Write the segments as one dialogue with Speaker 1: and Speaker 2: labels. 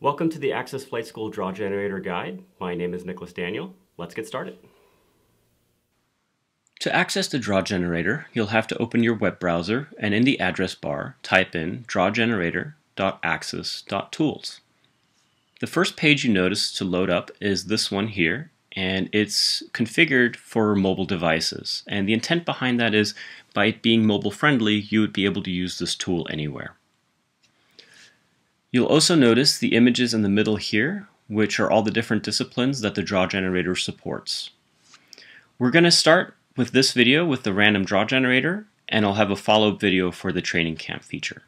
Speaker 1: Welcome to the AXIS Flight School Draw Generator Guide. My name is Nicholas Daniel. Let's get started. To access the draw generator, you'll have to open your web browser and in the address bar, type in drawgenerator.axis.tools. The first page you notice to load up is this one here, and it's configured for mobile devices. And the intent behind that is by it being mobile friendly, you would be able to use this tool anywhere. You'll also notice the images in the middle here, which are all the different disciplines that the draw generator supports. We're going to start with this video with the random draw generator, and I'll have a follow-up video for the training camp feature.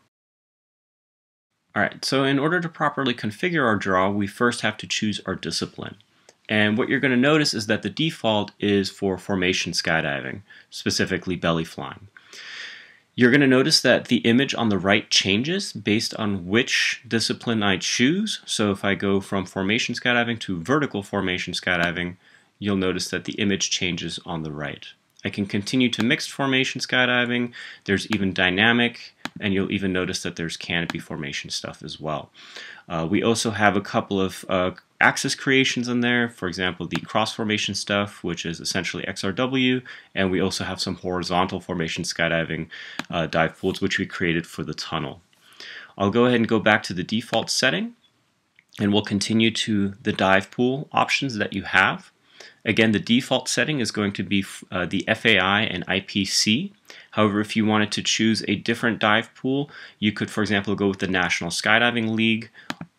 Speaker 1: Alright, so in order to properly configure our draw, we first have to choose our discipline. And what you're going to notice is that the default is for formation skydiving, specifically belly flying. You're going to notice that the image on the right changes based on which discipline I choose. So if I go from formation skydiving to vertical formation skydiving, you'll notice that the image changes on the right. I can continue to mixed formation skydiving. There's even dynamic, and you'll even notice that there's canopy formation stuff as well. Uh, we also have a couple of uh, axis creations in there, for example, the cross formation stuff, which is essentially XRW, and we also have some horizontal formation skydiving uh, dive pools, which we created for the tunnel. I'll go ahead and go back to the default setting, and we'll continue to the dive pool options that you have. Again, the default setting is going to be uh, the FAI and IPC. However, if you wanted to choose a different dive pool, you could, for example, go with the National Skydiving League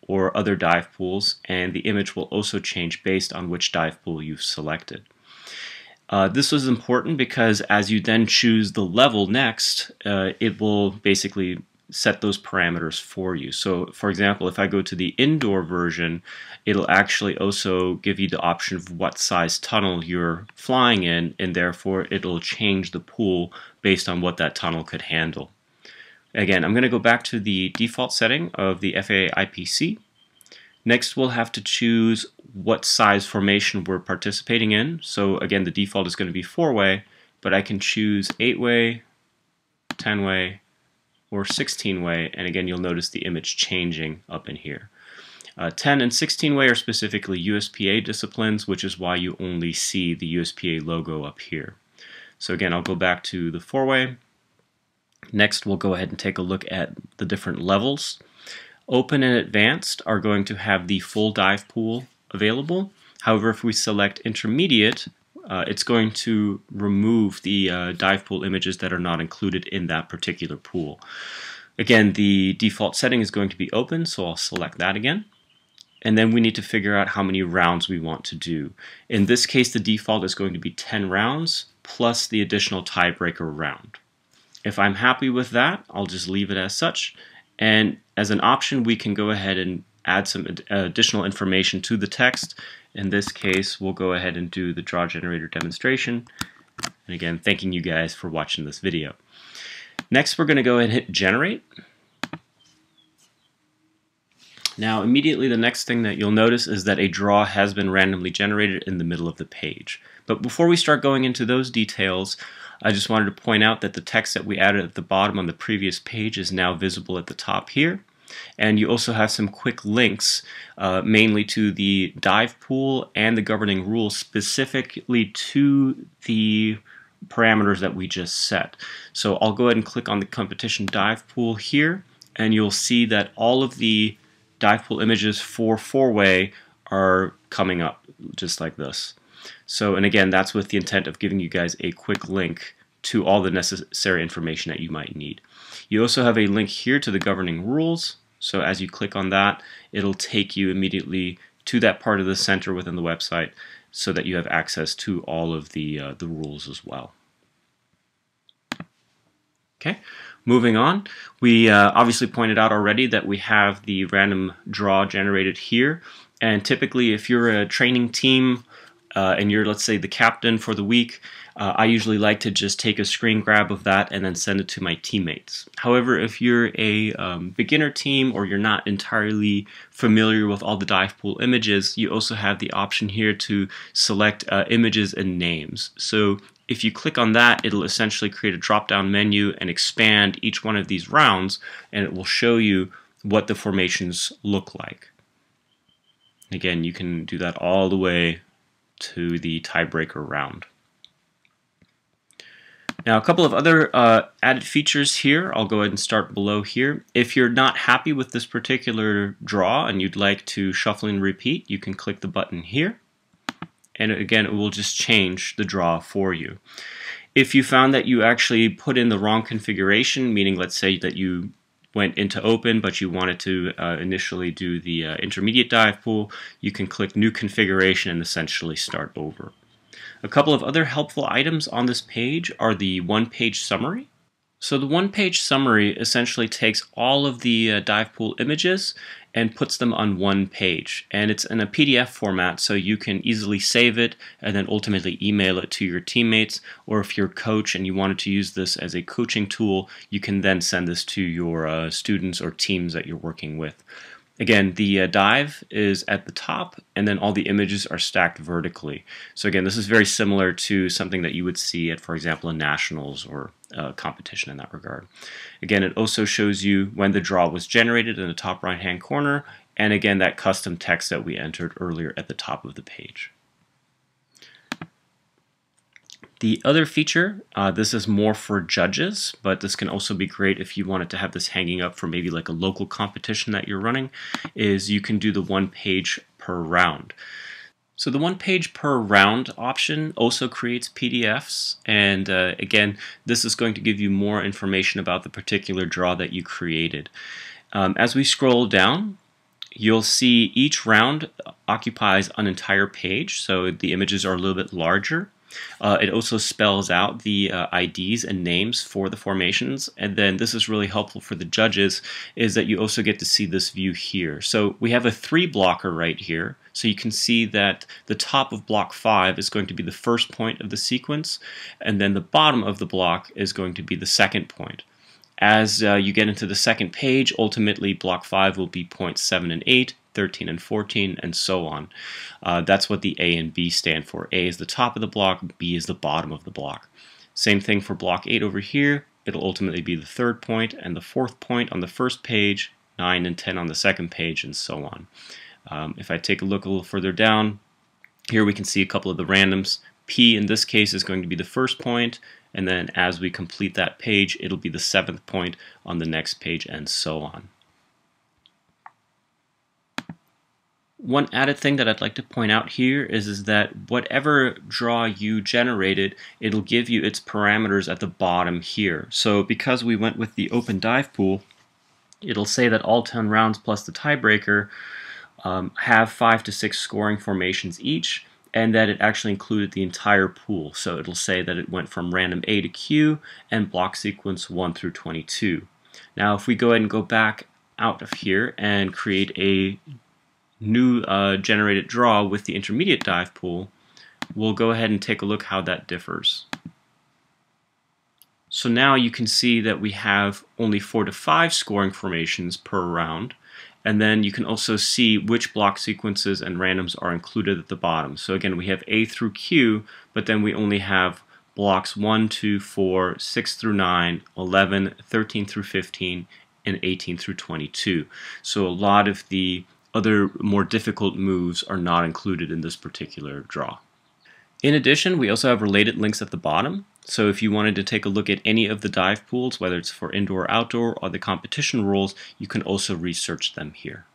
Speaker 1: or other dive pools, and the image will also change based on which dive pool you've selected. Uh, this was important because as you then choose the level next, uh, it will basically set those parameters for you. So for example, if I go to the indoor version, it'll actually also give you the option of what size tunnel you're flying in, and therefore it'll change the pool based on what that tunnel could handle. Again, I'm going to go back to the default setting of the FAI IPC. Next, we'll have to choose what size formation we're participating in. So again, the default is going to be four-way, but I can choose eight-way, 10-way, or 16 way, and again you'll notice the image changing up in here. Uh, 10 and 16 way are specifically USPA disciplines, which is why you only see the USPA logo up here. So again, I'll go back to the four way. Next, we'll go ahead and take a look at the different levels. Open and Advanced are going to have the full dive pool available. However, if we select Intermediate, uh, it's going to remove the uh, dive pool images that are not included in that particular pool. Again, the default setting is going to be open, so I'll select that again. And then we need to figure out how many rounds we want to do. In this case, the default is going to be 10 rounds plus the additional tiebreaker round. If I'm happy with that, I'll just leave it as such. And as an option, we can go ahead and add some additional information to the text. In this case, we'll go ahead and do the draw generator demonstration. And again, thanking you guys for watching this video. Next, we're going to go ahead and hit generate. Now, immediately the next thing that you'll notice is that a draw has been randomly generated in the middle of the page. But before we start going into those details, I just wanted to point out that the text that we added at the bottom on the previous page is now visible at the top here. And you also have some quick links, uh, mainly to the dive pool and the governing rules specifically to the parameters that we just set. So I'll go ahead and click on the competition dive pool here, and you'll see that all of the dive pool images for four-way are coming up just like this. So, and again, that's with the intent of giving you guys a quick link to all the necessary information that you might need. You also have a link here to the governing rules. So as you click on that, it'll take you immediately to that part of the center within the website so that you have access to all of the, uh, the rules as well. Okay, moving on. We uh, obviously pointed out already that we have the random draw generated here. And typically if you're a training team uh, and you're, let's say, the captain for the week, uh, I usually like to just take a screen grab of that and then send it to my teammates. However, if you're a um, beginner team or you're not entirely familiar with all the dive pool images, you also have the option here to select uh, images and names. So if you click on that, it'll essentially create a drop-down menu and expand each one of these rounds, and it will show you what the formations look like. Again, you can do that all the way to the tiebreaker round. Now, a couple of other uh, added features here. I'll go ahead and start below here. If you're not happy with this particular draw and you'd like to shuffle and repeat, you can click the button here. And again, it will just change the draw for you. If you found that you actually put in the wrong configuration, meaning let's say that you went into open but you wanted to uh, initially do the uh, intermediate dive pool, you can click new configuration and essentially start over. A couple of other helpful items on this page are the one-page summary. So the one-page summary essentially takes all of the uh, dive pool images and puts them on one page. And it's in a PDF format so you can easily save it and then ultimately email it to your teammates. Or if you're a coach and you wanted to use this as a coaching tool, you can then send this to your uh, students or teams that you're working with. Again, the uh, dive is at the top, and then all the images are stacked vertically. So again, this is very similar to something that you would see at, for example, a nationals or a competition in that regard. Again, it also shows you when the draw was generated in the top right-hand corner, and again, that custom text that we entered earlier at the top of the page. The other feature, uh, this is more for judges, but this can also be great if you wanted to have this hanging up for maybe like a local competition that you're running, is you can do the one page per round. So the one page per round option also creates PDFs and uh, again this is going to give you more information about the particular draw that you created. Um, as we scroll down you'll see each round occupies an entire page so the images are a little bit larger uh, it also spells out the uh, IDs and names for the formations and then this is really helpful for the judges is that you also get to see this view here. So we have a three blocker right here so you can see that the top of block 5 is going to be the first point of the sequence and then the bottom of the block is going to be the second point. As uh, you get into the second page, ultimately block 5 will be points 7 and 8, 13 and 14, and so on. Uh, that's what the A and B stand for. A is the top of the block, B is the bottom of the block. Same thing for block 8 over here. It'll ultimately be the third point and the fourth point on the first page, 9 and 10 on the second page, and so on. Um, if I take a look a little further down, here we can see a couple of the randoms. P in this case is going to be the first point, and then as we complete that page, it'll be the seventh point on the next page, and so on. One added thing that I'd like to point out here is, is that whatever draw you generated, it'll give you its parameters at the bottom here. So because we went with the open dive pool, it'll say that all 10 rounds plus the tiebreaker um, have five to six scoring formations each, and that it actually included the entire pool. So it'll say that it went from random A to Q and block sequence 1 through 22. Now if we go ahead and go back out of here and create a new uh, generated draw with the intermediate dive pool, we'll go ahead and take a look how that differs. So now you can see that we have only four to five scoring formations per round, and then you can also see which block sequences and randoms are included at the bottom. So again, we have A through Q, but then we only have blocks 1, 2, 4, 6 through 9, 11, 13 through 15, and 18 through 22. So a lot of the other more difficult moves are not included in this particular draw. In addition, we also have related links at the bottom. So if you wanted to take a look at any of the dive pools, whether it's for indoor or outdoor or the competition rules, you can also research them here.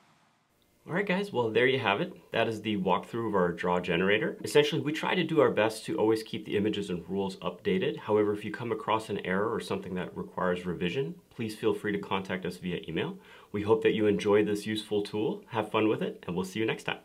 Speaker 1: Alright guys, well there you have it. That is the walkthrough of our draw generator. Essentially, we try to do our best to always keep the images and rules updated. However, if you come across an error or something that requires revision, please feel free to contact us via email. We hope that you enjoy this useful tool, have fun with it, and we'll see you next time.